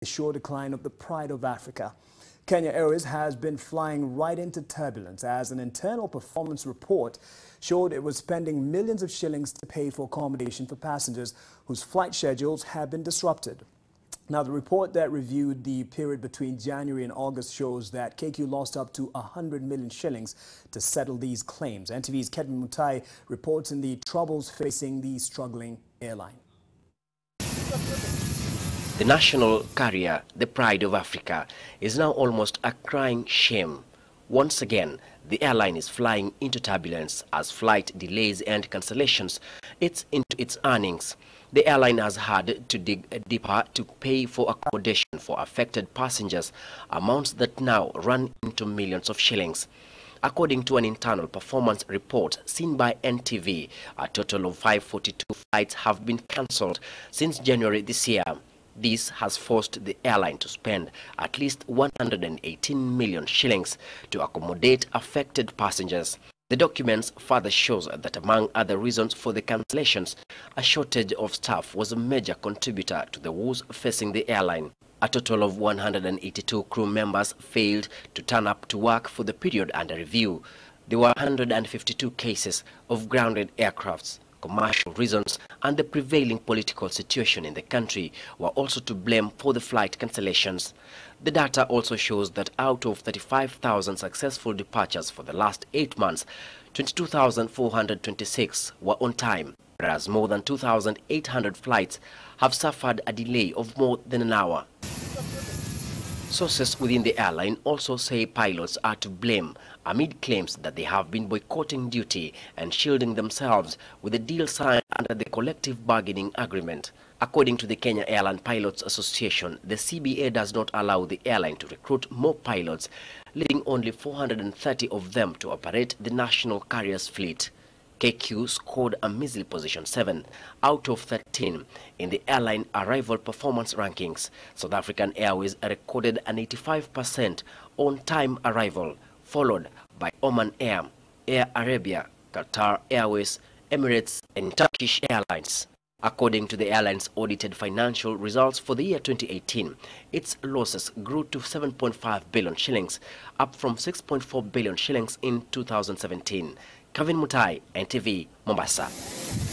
the sure decline of the pride of Africa. Kenya Airways has been flying right into turbulence as an internal performance report showed it was spending millions of shillings to pay for accommodation for passengers whose flight schedules have been disrupted. Now, the report that reviewed the period between January and August shows that KQ lost up to 100 million shillings to settle these claims. NTV's Kevin Mutai reports in the troubles facing the struggling airline. The national carrier, the pride of Africa, is now almost a crying shame. Once again, the airline is flying into turbulence as flight delays and cancellations eats into its earnings. The airline has had to dig deeper to pay for accommodation for affected passengers, amounts that now run into millions of shillings. According to an internal performance report seen by NTV, a total of 542 flights have been cancelled since January this year. This has forced the airline to spend at least 118 million shillings to accommodate affected passengers. The documents further shows that among other reasons for the cancellations, a shortage of staff was a major contributor to the woes facing the airline. A total of 182 crew members failed to turn up to work for the period under review. There were 152 cases of grounded aircrafts commercial reasons, and the prevailing political situation in the country were also to blame for the flight cancellations. The data also shows that out of 35,000 successful departures for the last eight months, 22,426 were on time, whereas more than 2,800 flights have suffered a delay of more than an hour. Sources within the airline also say pilots are to blame amid claims that they have been boycotting duty and shielding themselves with a deal signed under the collective bargaining agreement. According to the Kenya Airline Pilots Association, the CBA does not allow the airline to recruit more pilots, leaving only 430 of them to operate the national carrier's fleet. KQ scored a measly position 7 out of 13 in the airline arrival performance rankings. South African Airways recorded an 85% on-time arrival, followed by Oman Air, Air Arabia, Qatar Airways, Emirates and Turkish Airlines. According to the airline's audited financial results for the year 2018, its losses grew to 7.5 billion shillings, up from 6.4 billion shillings in 2017. Kevin Mutai, NTV, Mombasa.